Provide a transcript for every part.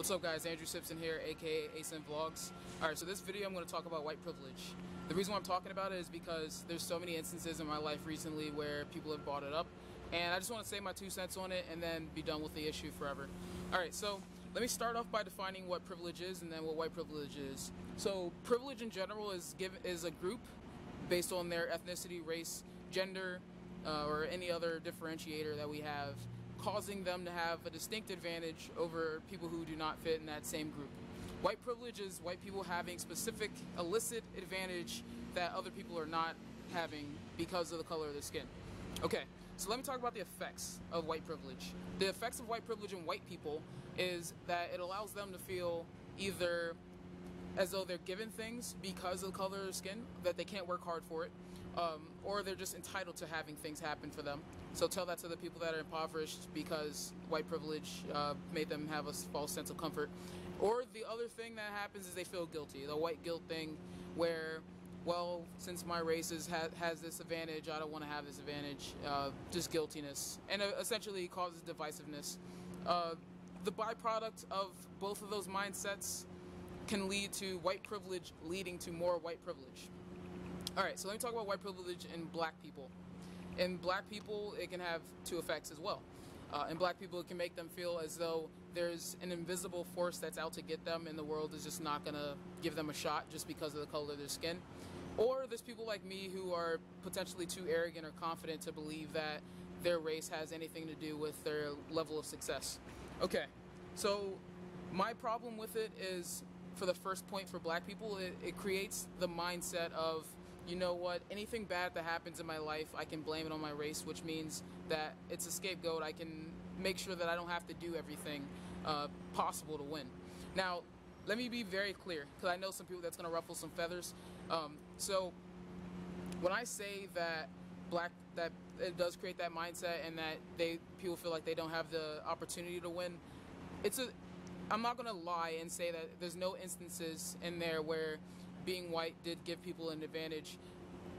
What's up guys, Andrew Simpson here, aka Asimp Vlogs. Alright, so this video I'm going to talk about white privilege. The reason why I'm talking about it is because there's so many instances in my life recently where people have brought it up, and I just want to say my two cents on it and then be done with the issue forever. Alright, so let me start off by defining what privilege is and then what white privilege is. So privilege in general is, give, is a group based on their ethnicity, race, gender, uh, or any other differentiator that we have causing them to have a distinct advantage over people who do not fit in that same group. White privilege is white people having specific illicit advantage that other people are not having because of the color of their skin. Okay, so let me talk about the effects of white privilege. The effects of white privilege in white people is that it allows them to feel either as though they're given things because of the color of their skin, that they can't work hard for it, um, or they're just entitled to having things happen for them. So tell that to the people that are impoverished because white privilege uh, made them have a false sense of comfort. Or the other thing that happens is they feel guilty, the white guilt thing, where well, since my race is, ha has this advantage, I don't want to have this advantage. Uh, just guiltiness, and uh, essentially causes divisiveness. Uh, the byproduct of both of those mindsets can lead to white privilege leading to more white privilege. Alright, so let me talk about white privilege in black people. In black people, it can have two effects as well. Uh, in black people, it can make them feel as though there's an invisible force that's out to get them and the world is just not going to give them a shot just because of the color of their skin. Or there's people like me who are potentially too arrogant or confident to believe that their race has anything to do with their level of success. Okay, so my problem with it is for the first point for black people, it, it creates the mindset of, you know what, anything bad that happens in my life, I can blame it on my race, which means that it's a scapegoat. I can make sure that I don't have to do everything uh, possible to win. Now, let me be very clear, because I know some people that's going to ruffle some feathers. Um, so, when I say that black that it does create that mindset and that they people feel like they don't have the opportunity to win, it's a I'm not gonna lie and say that there's no instances in there where being white did give people an advantage,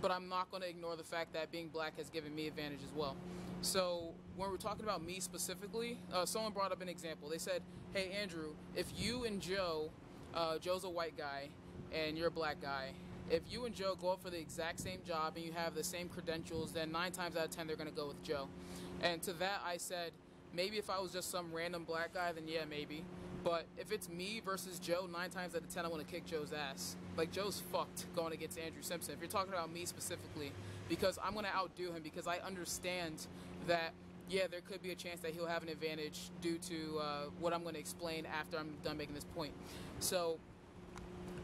but I'm not gonna ignore the fact that being black has given me advantage as well. So when we're talking about me specifically, uh, someone brought up an example. They said, "Hey Andrew, if you and Joe, uh, Joe's a white guy and you're a black guy." If you and Joe go up for the exact same job and you have the same credentials, then nine times out of ten they're going to go with Joe. And to that I said, maybe if I was just some random black guy, then yeah, maybe. But if it's me versus Joe, nine times out of ten, I want to kick Joe's ass. Like, Joe's fucked going against Andrew Simpson. If you're talking about me specifically, because I'm going to outdo him, because I understand that, yeah, there could be a chance that he'll have an advantage due to uh, what I'm going to explain after I'm done making this point. So,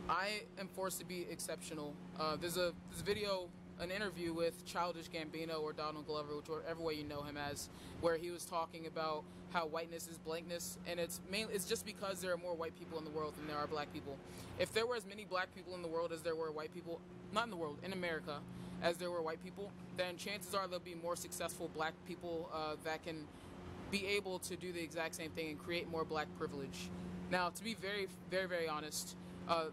I am forced to be exceptional. Uh, there's a this video an interview with Childish Gambino or Donald Glover, whichever way you know him as, where he was talking about how whiteness is blankness, and it's mainly it's just because there are more white people in the world than there are black people. If there were as many black people in the world as there were white people, not in the world, in America, as there were white people, then chances are there'll be more successful black people uh, that can be able to do the exact same thing and create more black privilege. Now, to be very, very, very honest. Uh,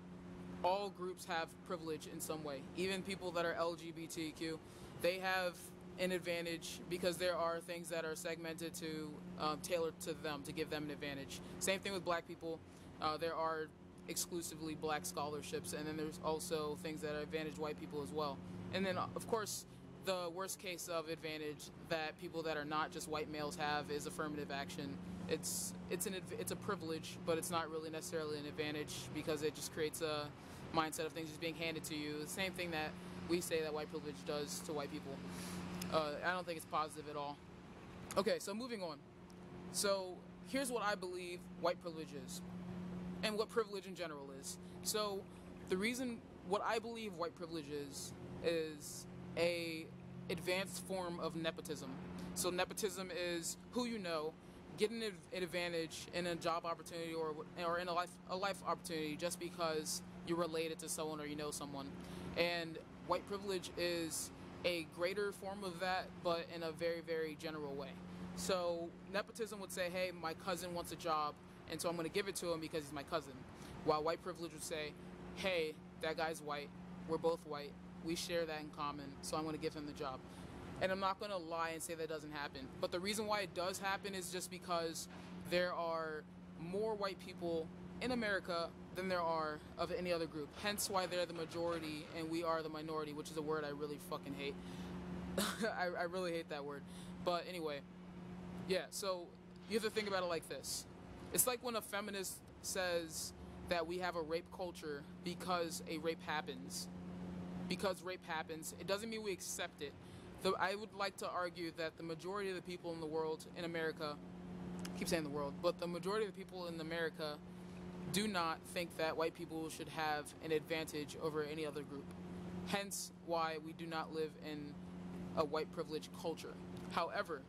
all groups have privilege in some way. Even people that are LGBTQ, they have an advantage because there are things that are segmented to um, to them to give them an advantage. Same thing with black people. Uh, there are exclusively black scholarships, and then there's also things that advantage white people as well. And then, of course, the worst case of advantage that people that are not just white males have is affirmative action. It's it's an it's a privilege, but it's not really necessarily an advantage because it just creates a mindset of things just being handed to you. The same thing that we say that white privilege does to white people. Uh, I don't think it's positive at all. Okay, so moving on. So here's what I believe white privilege is, and what privilege in general is. So the reason what I believe white privilege is is a advanced form of nepotism. So nepotism is who you know getting an advantage in a job opportunity or or in a life a life opportunity just because you're related to someone or you know someone. And white privilege is a greater form of that, but in a very very general way. So nepotism would say, "Hey, my cousin wants a job, and so I'm going to give it to him because he's my cousin." While white privilege would say, "Hey, that guy's white. We're both white. We share that in common, so I'm going to give him the job." And I'm not going to lie and say that doesn't happen. But the reason why it does happen is just because there are more white people in America than there are of any other group. Hence why they're the majority and we are the minority, which is a word I really fucking hate. I, I really hate that word. But anyway, yeah, so you have to think about it like this. It's like when a feminist says that we have a rape culture because a rape happens. Because rape happens, it doesn't mean we accept it. The, I would like to argue that the majority of the people in the world, in America, I keep saying the world, but the majority of the people in America do not think that white people should have an advantage over any other group. Hence why we do not live in a white privilege culture. However,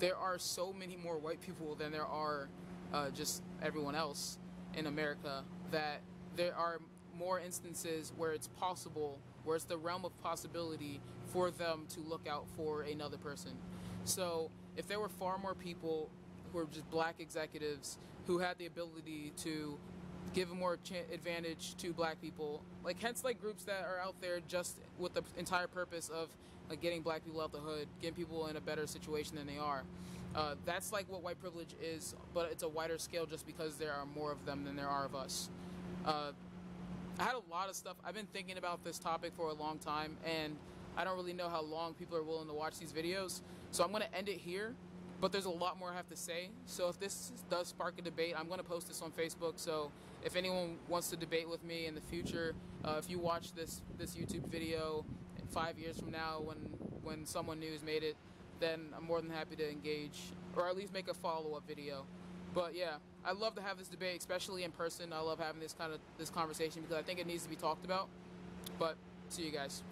there are so many more white people than there are uh, just everyone else in America that there are more instances where it's possible, where it's the realm of possibility for them to look out for another person. So if there were far more people who are just black executives who had the ability to give a more advantage to black people, like hence like groups that are out there just with the entire purpose of like getting black people out the hood, getting people in a better situation than they are. Uh, that's like what white privilege is, but it's a wider scale just because there are more of them than there are of us. Uh, I had a lot of stuff. I've been thinking about this topic for a long time, and I don't really know how long people are willing to watch these videos. So I'm going to end it here, but there's a lot more I have to say. So if this does spark a debate, I'm going to post this on Facebook. So if anyone wants to debate with me in the future, uh, if you watch this this YouTube video five years from now when when Someonew has made it, then I'm more than happy to engage or at least make a follow-up video. But yeah, I love to have this debate, especially in person. I love having this kind of this conversation because I think it needs to be talked about. But see you guys.